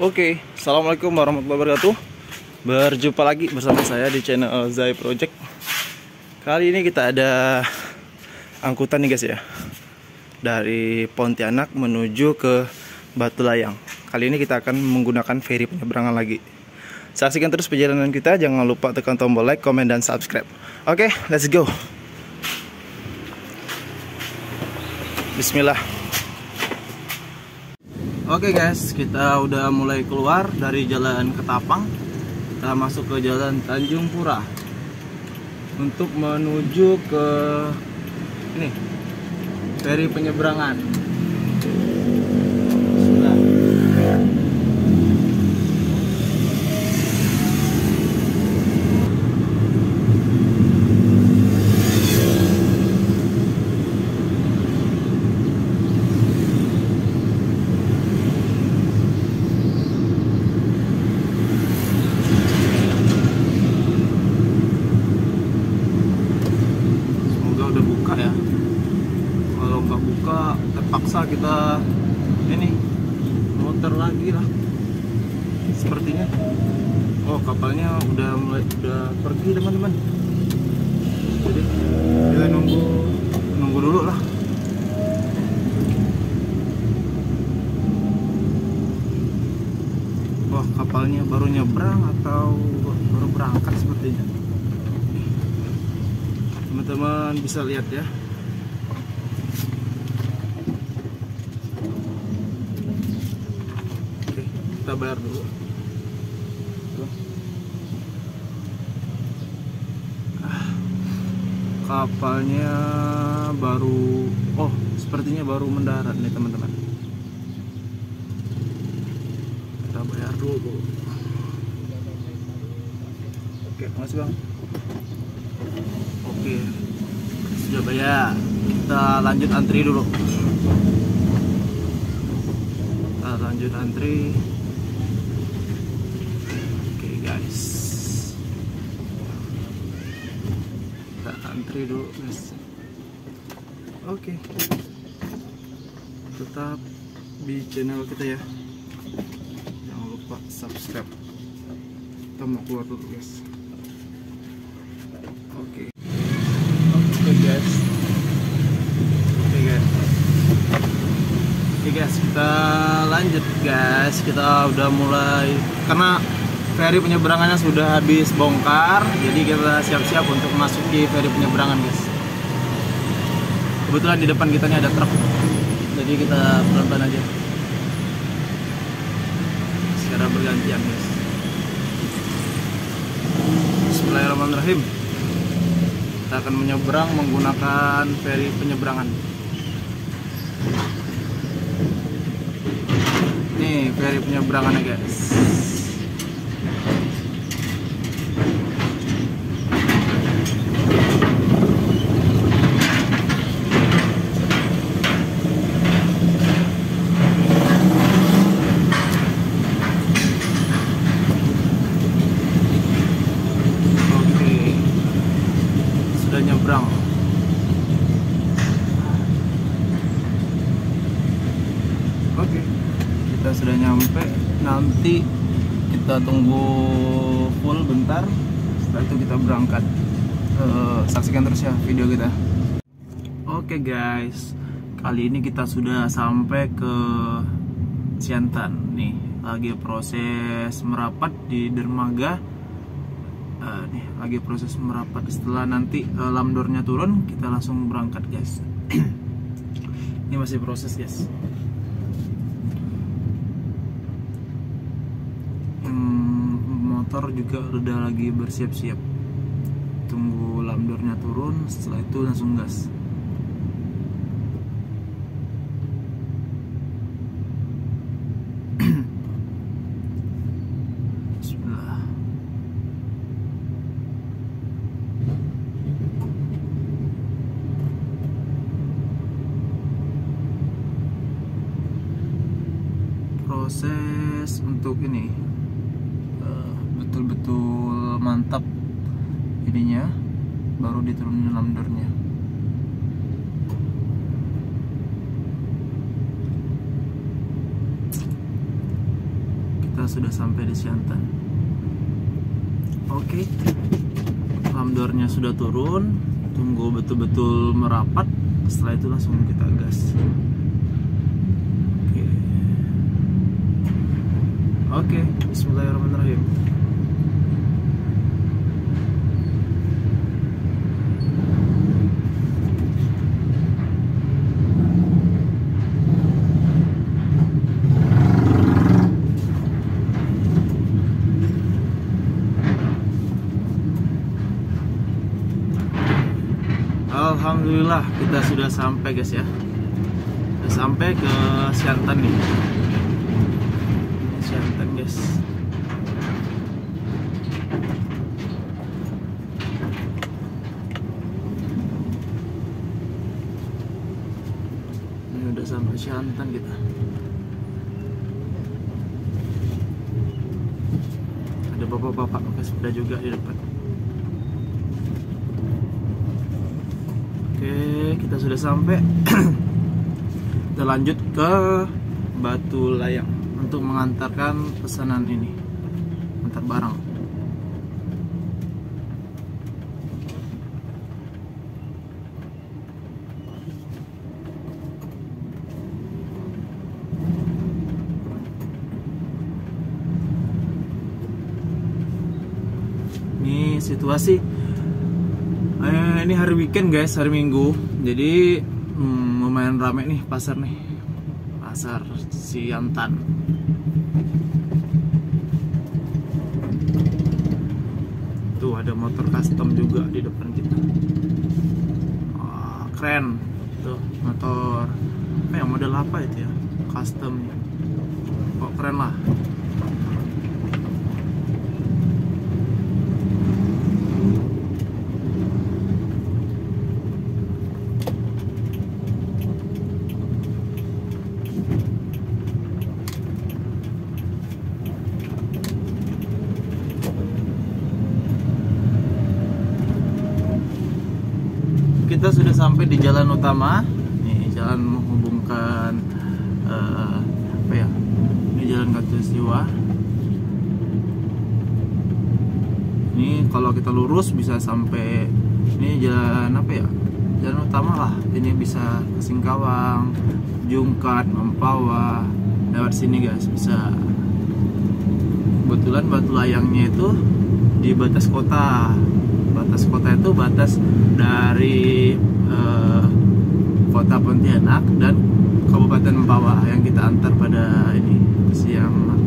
Oke, assalamualaikum warahmatullahi wabarakatuh. Berjumpa lagi bersama saya di channel Zai Project. Kali ini kita ada angkutan nih guys ya, dari Pontianak menuju ke Batu Layang. Kali ini kita akan menggunakan ferry penyeberangan lagi. Saksikan terus perjalanan kita, jangan lupa tekan tombol like, komen, dan subscribe. Oke, let's go. Bismillah. Oke guys, kita udah mulai keluar dari jalan Ketapang. Kita masuk ke jalan Tanjung Pura untuk menuju ke ini ferry penyeberangan. Bismillah. Semoga udah buka ya. Kalau nggak buka, terpaksa kita ini muter lagi lah. Sepertinya. Oh kapalnya udah mulai udah pergi teman-teman. Jadi kita nunggu nunggu dulu lah. Wah kapalnya baru nyebrang atau baru berangkat sepertinya teman-teman bisa lihat ya kita bayar dulu. Ah, kapalnya baru oh sepertinya baru mendarat nih teman-teman kita bayar dulu oke makasih bang Oke, sudah bayar. Kita lanjut antri dulu. Kita lanjut antri. Oke guys, antri dulu guys. Oke, tetap di channel kita ya. Jangan lupa subscribe. Kita mau keluar dulu guys. Oke. Oke guys. Oke guys. Oke guys, kita lanjut guys. Kita udah mulai karena ferry penyeberangannya sudah habis bongkar, jadi kita siap-siap untuk masuki ferry penyeberangan guys. Kebetulan di depan kita ini ada truk, jadi kita pelan-pelan aja. Secara bergantian guys. Bismillahirrahmanirrahim kita akan menyeberang menggunakan ferry penyeberangan nih ferry penyeberangannya guys oke sudah nyebrang oke kita sudah nyampe nanti kita tunggu full bentar setelah itu kita berangkat. Eh, saksikan terus ya video kita. Oke guys. Kali ini kita sudah sampai ke Siantan. Nih lagi proses merapat di dermaga. Eh, nih lagi proses merapat. Setelah nanti eh, lamdornya turun kita langsung berangkat guys. Ini masih proses guys Hmm, motor juga udah lagi bersiap-siap. Tunggu lamdornya turun setelah itu langsung gas. Proses untuk ini betul-betul mantap ininya baru diturunin lamdernya kita sudah sampai di Siantan. Oke lamdornya sudah turun tunggu betul-betul merapat setelah itu langsung kita gas. Oke. Oke Bismillahirrahmanirrahim Alhamdulillah kita sudah sampai guys ya. Sudah sampai ke Siantan nih. Siantan guys. Ini udah sampai Siantan kita. Ada bapak-bapak pakai sepeda juga di depan Oke, kita sudah sampai. kita lanjut ke Batu Layang untuk mengantarkan pesanan ini, antar barang. Ini situasi Eh, ini hari weekend guys, hari Minggu. Jadi hmm, lumayan rame nih pasar nih. Pasar Siantan. Tuh ada motor custom juga di depan kita. Wah, keren. Tuh motor apa ya model apa itu ya? Custom. Kok keren lah. Kita sudah sampai di jalan utama. Nih jalan menghubungkan eh, apa ya? Ini jalan Katulistiwa ini kalau kita lurus bisa sampai ini jalan apa ya? Jalan utama lah. Ini bisa ke Singkawang Jungkat Mempawah lewat sini guys bisa. Kebetulan batu layangnya itu di batas kota batas kota itu batas dari eh, kota Pontianak dan Kabupaten Mempawah yang kita antar pada ini siang